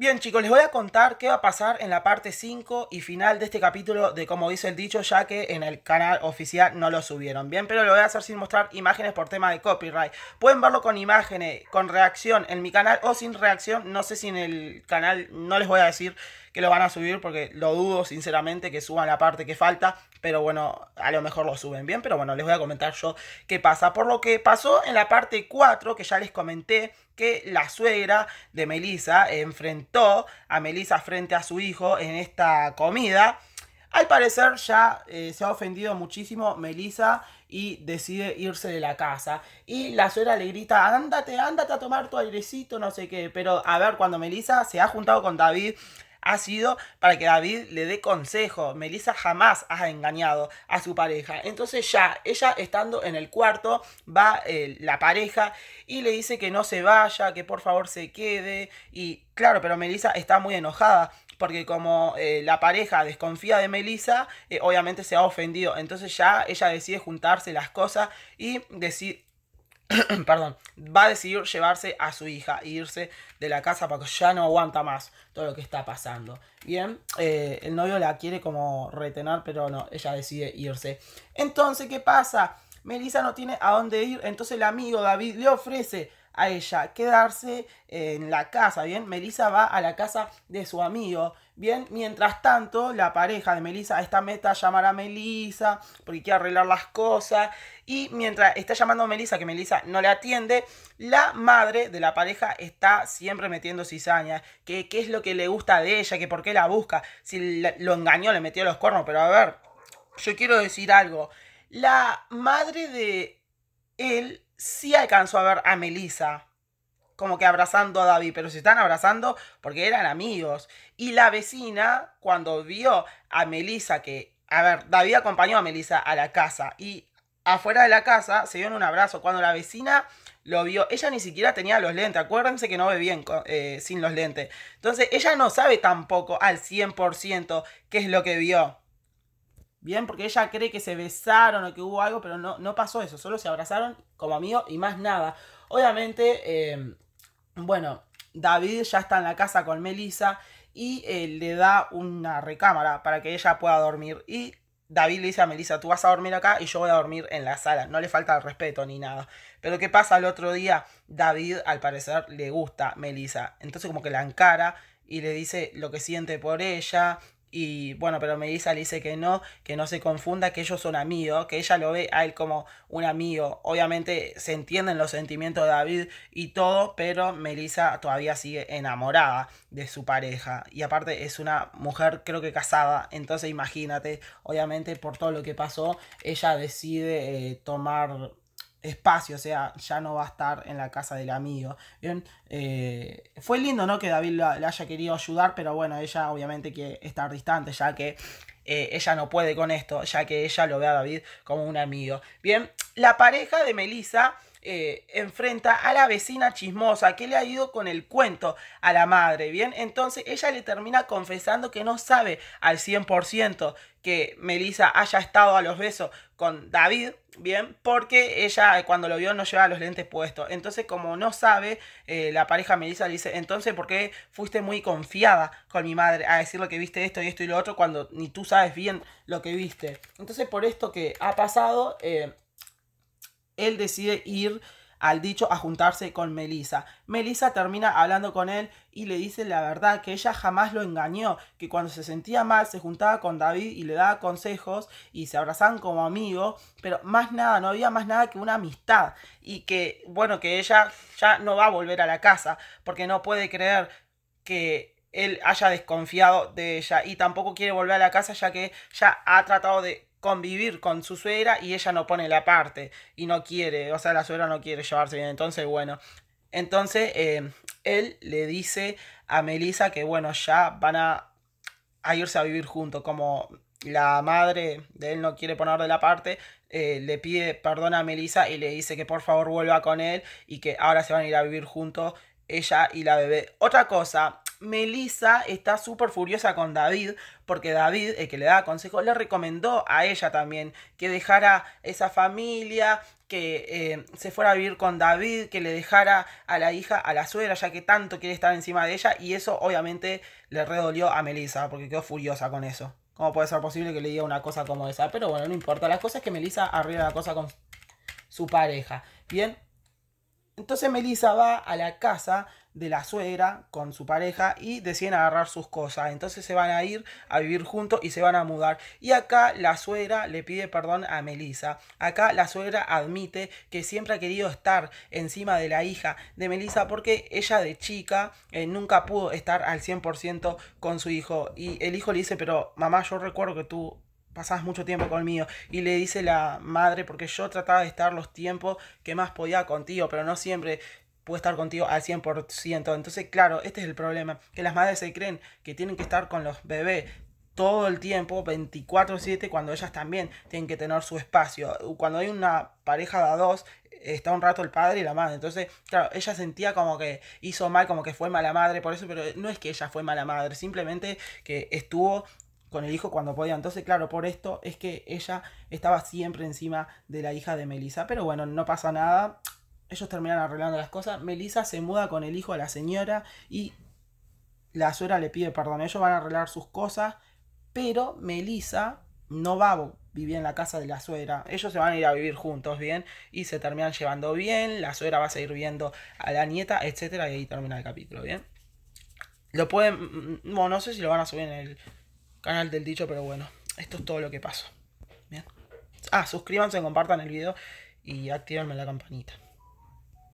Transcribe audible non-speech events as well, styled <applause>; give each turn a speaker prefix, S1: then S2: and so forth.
S1: Bien chicos, les voy a contar qué va a pasar en la parte 5 y final de este capítulo de como dice el dicho, ya que en el canal oficial no lo subieron. Bien, pero lo voy a hacer sin mostrar imágenes por tema de copyright. Pueden verlo con imágenes, con reacción en mi canal o sin reacción. No sé si en el canal no les voy a decir que lo van a subir porque lo dudo sinceramente que suban la parte que falta. Pero bueno, a lo mejor lo suben bien. Pero bueno, les voy a comentar yo qué pasa. Por lo que pasó en la parte 4, que ya les comenté, que la suegra de Melissa enfrentó a Melissa frente a su hijo en esta comida. Al parecer ya eh, se ha ofendido muchísimo Melissa y decide irse de la casa. Y la suegra le grita, ándate, ándate a tomar tu airecito, no sé qué. Pero a ver, cuando Melissa se ha juntado con David ha sido para que David le dé consejo. Melissa jamás ha engañado a su pareja. Entonces ya, ella estando en el cuarto, va eh, la pareja y le dice que no se vaya, que por favor se quede. Y claro, pero Melissa está muy enojada. Porque como eh, la pareja desconfía de Melissa, eh, obviamente se ha ofendido. Entonces ya ella decide juntarse las cosas y decide <clears throat> perdón, va a decidir llevarse a su hija e irse de la casa porque ya no aguanta más todo lo que está pasando. Bien, eh, el novio la quiere como retener, pero no, ella decide irse. Entonces, ¿qué pasa? Melissa no tiene a dónde ir, entonces el amigo David le ofrece a ella quedarse en la casa, ¿bien? Melissa va a la casa de su amigo, ¿bien? Mientras tanto, la pareja de Melissa está meta a llamar a Melissa porque quiere arreglar las cosas y mientras está llamando a Melissa, que Melissa no le atiende, la madre de la pareja está siempre metiendo cizaña, que qué es lo que le gusta de ella, que por qué la busca, si lo engañó, le metió los cuernos, pero a ver, yo quiero decir algo, la madre de él sí alcanzó a ver a Melissa como que abrazando a David, pero se están abrazando porque eran amigos. Y la vecina, cuando vio a Melissa, que, a ver, David acompañó a Melissa a la casa y afuera de la casa se dieron un abrazo. Cuando la vecina lo vio, ella ni siquiera tenía los lentes, acuérdense que no ve bien eh, sin los lentes. Entonces ella no sabe tampoco al 100% qué es lo que vio. Bien, porque ella cree que se besaron o que hubo algo, pero no, no pasó eso, solo se abrazaron como amigos y más nada. Obviamente, em, bueno, David ya está en la casa con Melissa y eh, le da una recámara para que ella pueda dormir. Y David le dice a Melissa, tú vas a dormir acá y yo voy a dormir en la sala. No le falta el respeto ni nada. Pero ¿qué pasa el otro día? David al parecer le gusta Melissa. Entonces como que la encara y le dice lo que siente por ella y bueno, pero Melissa le dice que no, que no se confunda, que ellos son amigos, que ella lo ve a él como un amigo. Obviamente se entienden los sentimientos de David y todo, pero Melissa todavía sigue enamorada de su pareja. Y aparte es una mujer creo que casada, entonces imagínate, obviamente por todo lo que pasó, ella decide eh, tomar espacio, o sea, ya no va a estar en la casa del amigo. Bien, eh, fue lindo, ¿no? Que David le haya querido ayudar, pero bueno, ella obviamente quiere estar distante, ya que eh, ella no puede con esto, ya que ella lo ve a David como un amigo. Bien, la pareja de Melissa eh, enfrenta a la vecina chismosa que le ha ido con el cuento a la madre, ¿bien? Entonces ella le termina confesando que no sabe al 100% que Melissa haya estado a los besos con David, ¿bien? Porque ella eh, cuando lo vio no llevaba los lentes puestos. Entonces como no sabe, eh, la pareja Melissa le dice, entonces ¿por qué fuiste muy confiada con mi madre a decir lo que viste esto y esto y lo otro cuando ni tú sabes bien lo que viste? Entonces por esto que ha pasado él decide ir al dicho a juntarse con Melissa. Melissa termina hablando con él y le dice la verdad que ella jamás lo engañó, que cuando se sentía mal se juntaba con David y le daba consejos y se abrazaban como amigos, pero más nada, no había más nada que una amistad y que bueno, que ella ya no va a volver a la casa porque no puede creer que él haya desconfiado de ella y tampoco quiere volver a la casa ya que ya ha tratado de convivir con su suegra y ella no pone la parte y no quiere, o sea, la suegra no quiere llevarse bien. Entonces, bueno, entonces eh, él le dice a Melissa que, bueno, ya van a, irse a vivir juntos, como la madre de él no quiere poner de la parte, eh, le pide perdón a Melissa y le dice que por favor vuelva con él y que ahora se van a ir a vivir juntos ella y la bebé. Otra cosa, Melissa está súper furiosa con David porque David, el que le da consejo, le recomendó a ella también que dejara esa familia, que eh, se fuera a vivir con David, que le dejara a la hija a la suegra, ya que tanto quiere estar encima de ella, y eso obviamente le redolió a Melissa, porque quedó furiosa con eso. ¿Cómo puede ser posible que le diga una cosa como esa? Pero bueno, no importa. La cosa es que Melissa arregla la cosa con su pareja. Bien. Entonces Melissa va a la casa de la suegra con su pareja y deciden agarrar sus cosas. Entonces se van a ir a vivir juntos y se van a mudar. Y acá la suegra le pide perdón a Melissa. Acá la suegra admite que siempre ha querido estar encima de la hija de Melissa porque ella de chica eh, nunca pudo estar al 100% con su hijo. Y el hijo le dice, pero mamá, yo recuerdo que tú pasabas mucho tiempo conmigo. Y le dice la madre, porque yo trataba de estar los tiempos que más podía contigo, pero no siempre puede estar contigo al 100%. Entonces, claro, este es el problema, que las madres se creen que tienen que estar con los bebés todo el tiempo, 24/7, cuando ellas también tienen que tener su espacio. Cuando hay una pareja de dos, está un rato el padre y la madre. Entonces, claro, ella sentía como que hizo mal, como que fue mala madre, por eso, pero no es que ella fue mala madre, simplemente que estuvo con el hijo cuando podía. Entonces, claro, por esto es que ella estaba siempre encima de la hija de Melissa. Pero bueno, no pasa nada ellos terminan arreglando las cosas. Melissa se muda con el hijo de la señora y la suegra le pide perdón. Ellos van a arreglar sus cosas, pero Melissa no va a vivir en la casa de la suegra. Ellos se van a ir a vivir juntos, ¿bien? Y se terminan llevando bien. La suegra va a seguir viendo a la nieta, etcétera, y ahí termina el capítulo, ¿bien? Lo pueden. Mm, mm, bueno, no sé si lo van a subir en el canal del dicho, pero bueno, esto es todo lo que pasó. Bien. Ah, suscríbanse, compartan el video y activenme la campanita.